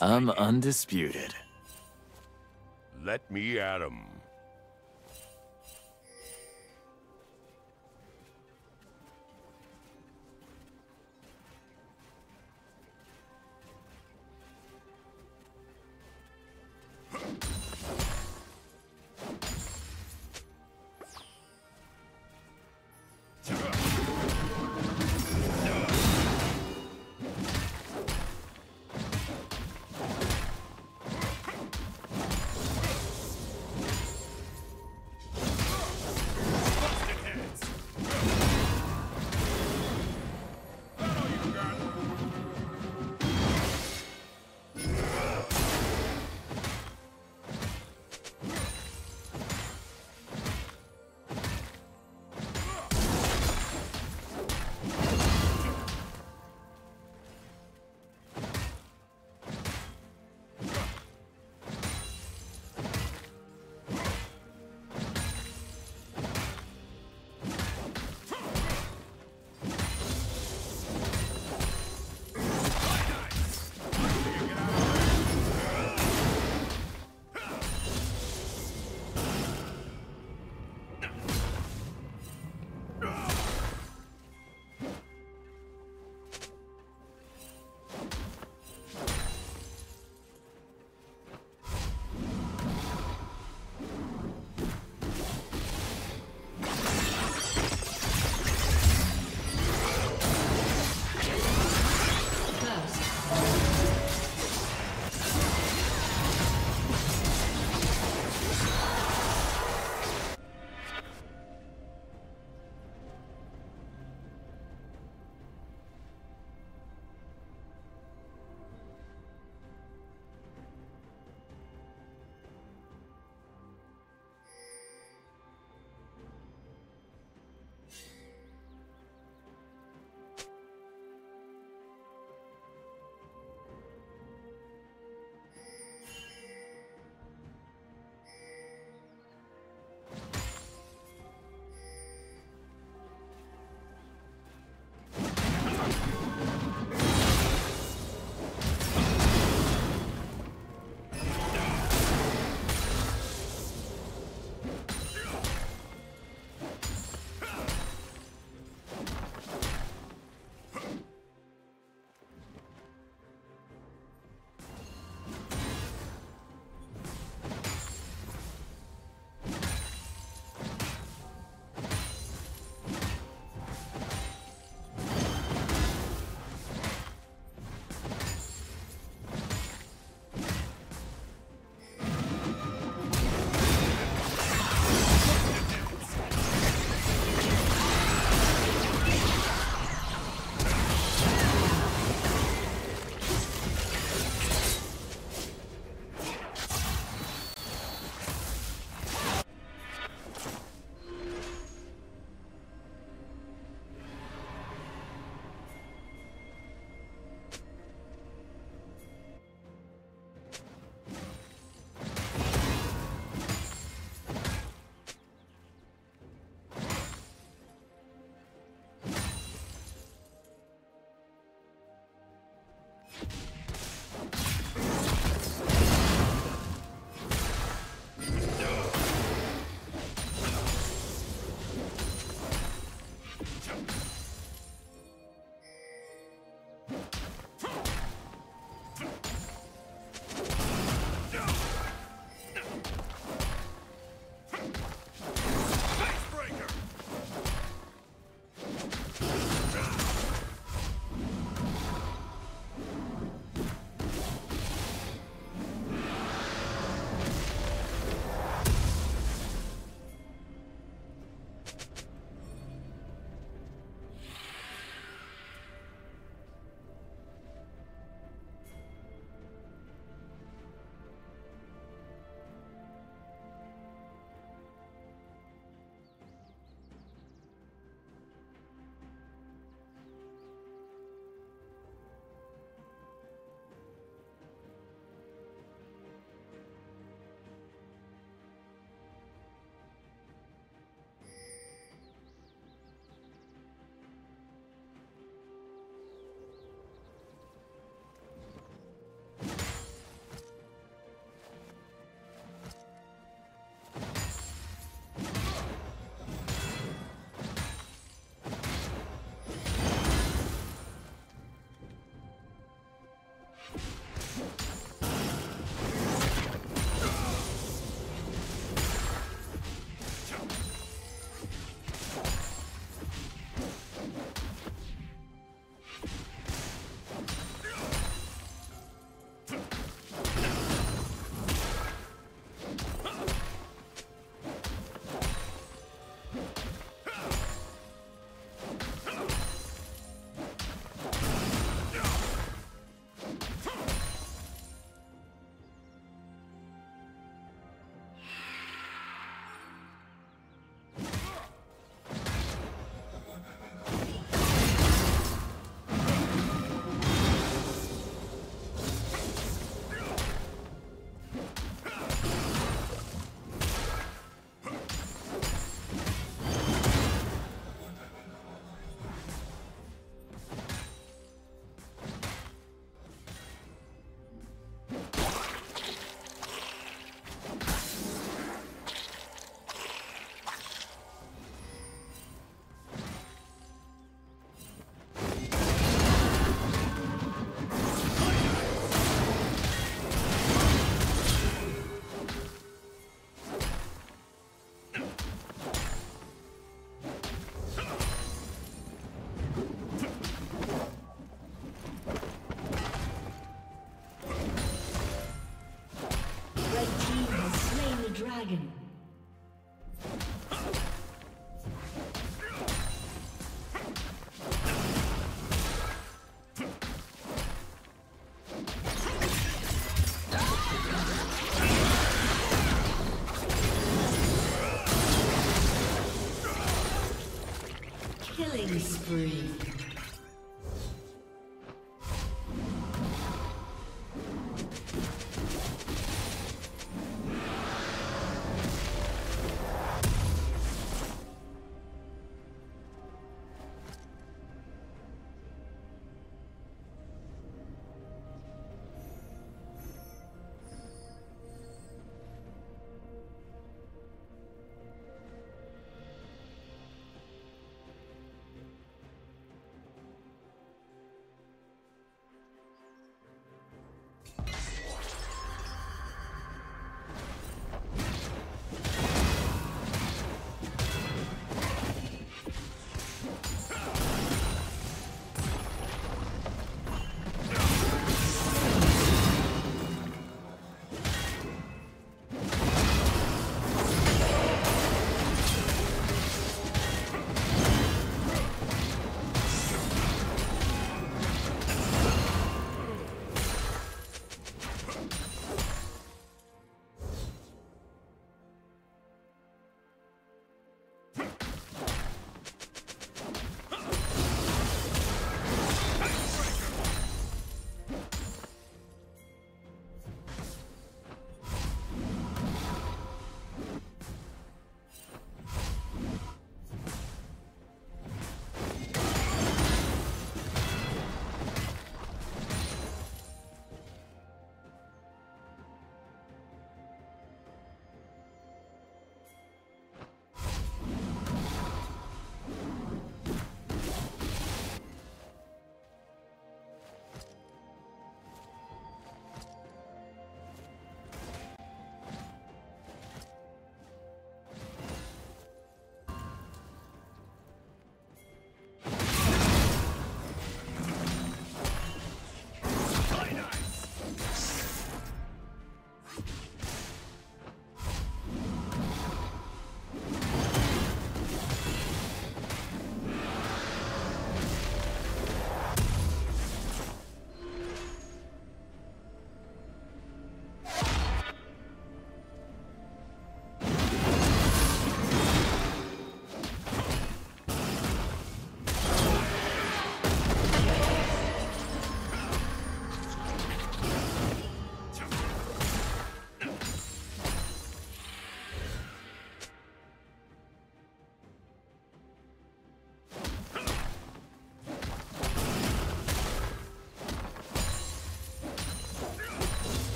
I'm undisputed. Let me at 'em. Oh!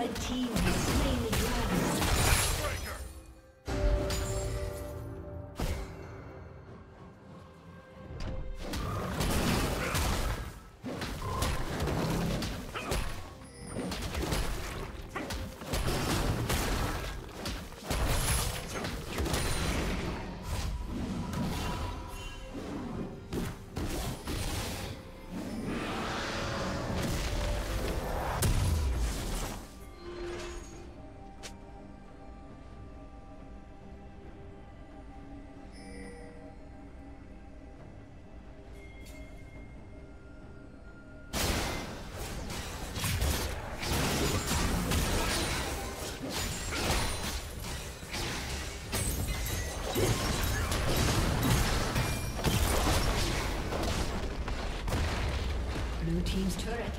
Red team has slain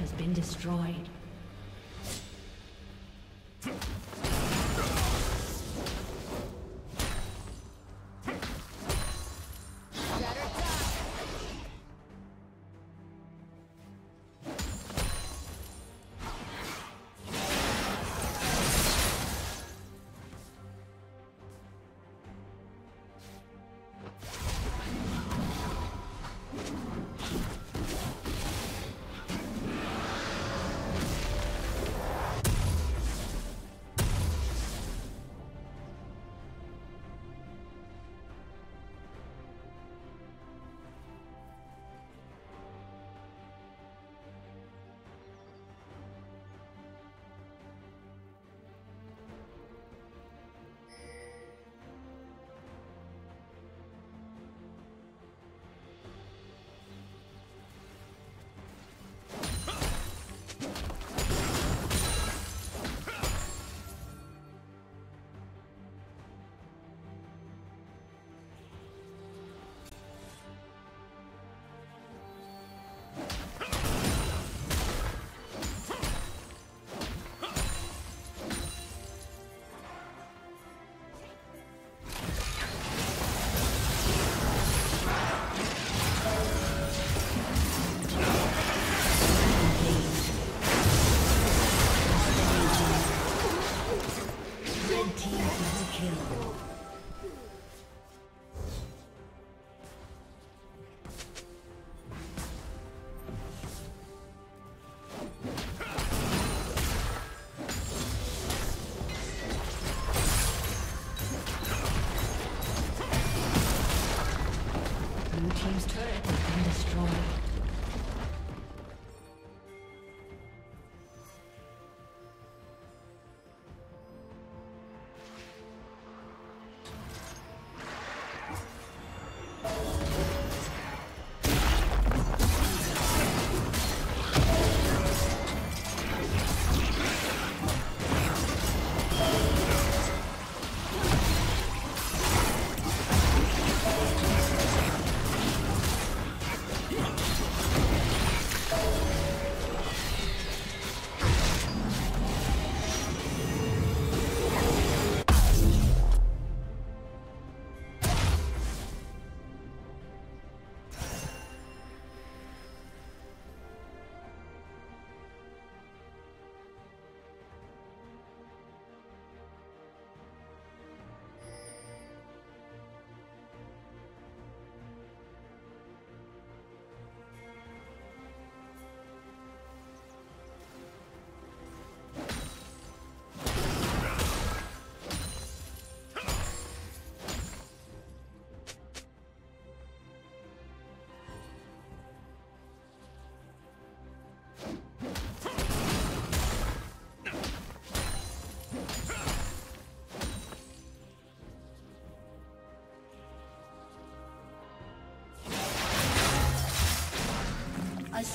has been destroyed.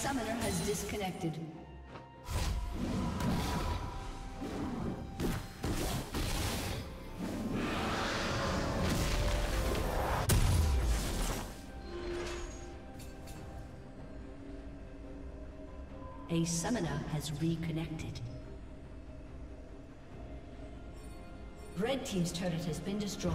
Summoner has disconnected. A summoner has reconnected. Red Team's turret has been destroyed.